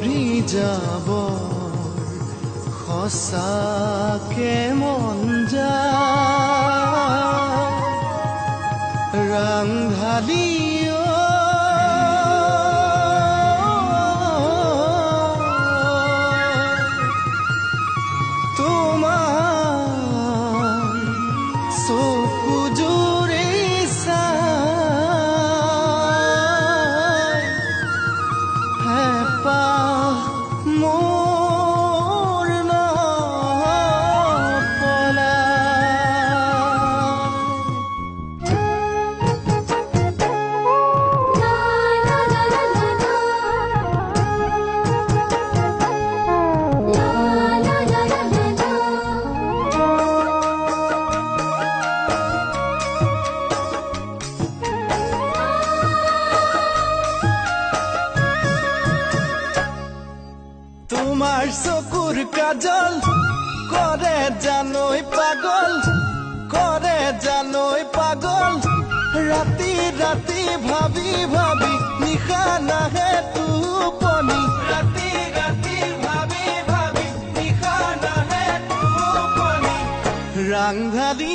মৰি যাব। সঁচাকে মন যা ৰান্ধালী তোমাৰ চকুৰ কাজল কৰে জানৈ পাগল কৰে জানৈ পাগল। ৰাতি ৰাতি ভাবি ভাবি, নিশা নাহে টোপনি ৰাতি ৰাতি ভাবি ভাবি, নিশা নাহে টোপনি ৰাংধালী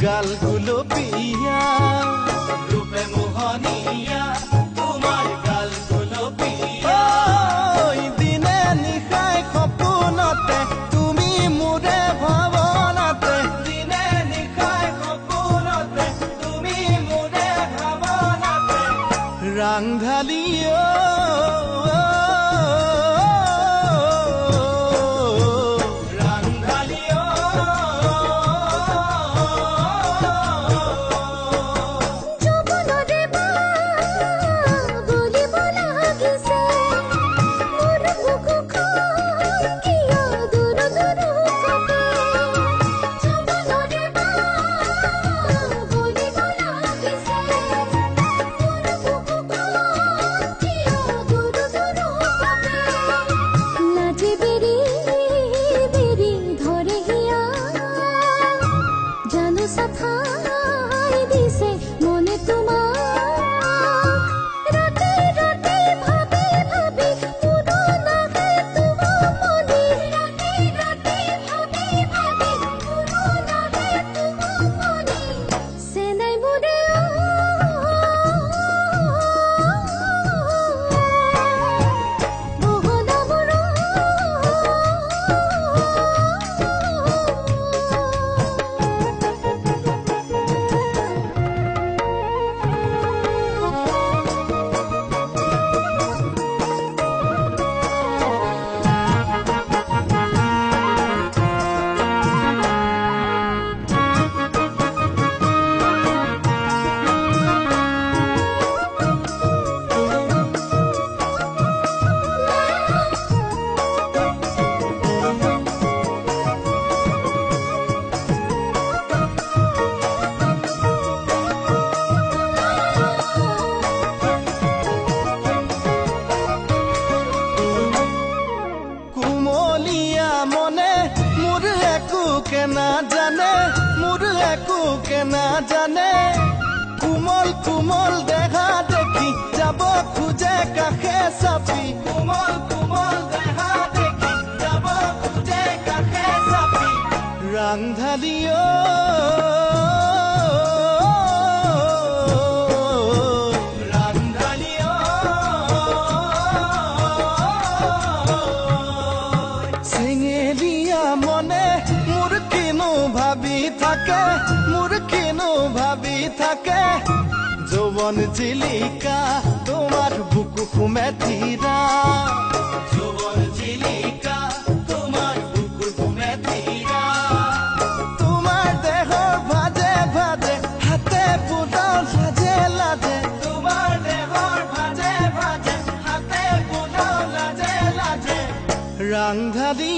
তোমাৰ গাল গুলপীয়া ৰূপে মোহনীয়া তোমাৰ গাল গুলপীয়া ঐ, দিনে নিশাই সপোনতে তুমি মোৰে ভাৱনাতে দিনে নিশাই সপোনতে তুমি মোৰে ভাৱনাতে ৰাংধালী কেনা জানে মোৰ একো কেনা জানে। কোমল কোমল দেখা দেখি, যাব খুঁজে কাষে চাপি কোমল কোমল দেখা দেখি, যাব খুঁজে চাপি ৰাংধালী ৰাংধালী জিলিকা তোমার বুকু থিৰা যৌৱন জিলিকা তোমাৰ বুকু দেহৰ ভাজে ভাজে হাতে লাজে। ভাজে ভাজে লাজে। লাজে ৰাংধালী